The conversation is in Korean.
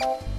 아